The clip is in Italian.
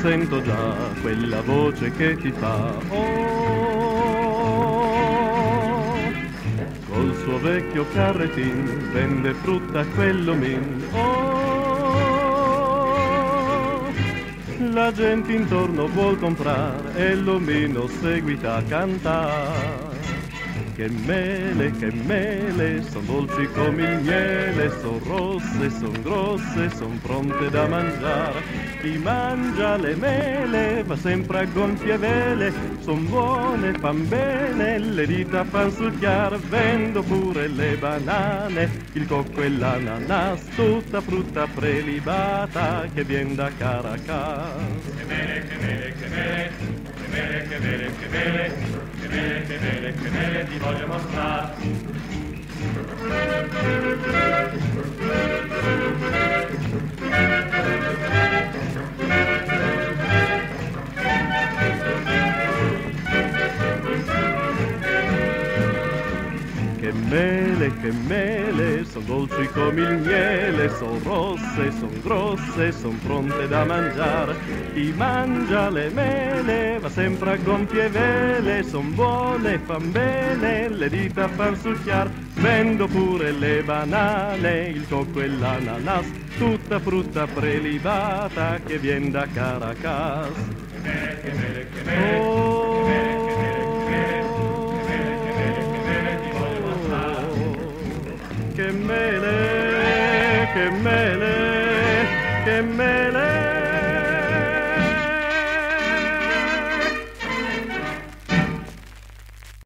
sento già quella voce che ti fa oh col suo vecchio carretin vende frutta a quell'omin oh la gente intorno vuol comprare e l'omino seguita a cantare che mele, che mele, son dolci come il miele, son rosse, son grosse, son pronte da mangiare. Chi mangia le mele va sempre a gonfie vele, son buone, fan bene, le dita fan succhiare, vendo pure le banane, il cocco e l'ananas, tutta frutta prelibata che vien da Caracas. Che mele, che mele, che mele, che mele, che mele, che mele, che bene, che bene, che bene ti voglio mostrare. Che mele, che mele, son dolci come il miele, son rosse, son grosse, son pronte da mangiare. Chi mangia le mele va sempre a gonfie vele, son buone, fan bene, le dita fan succhiar. Vendo pure le banane, il cocco e l'ananas, tutta frutta prelibata che vien da Caracas. Che bene, che bene, che bene, Oh, que mêlée.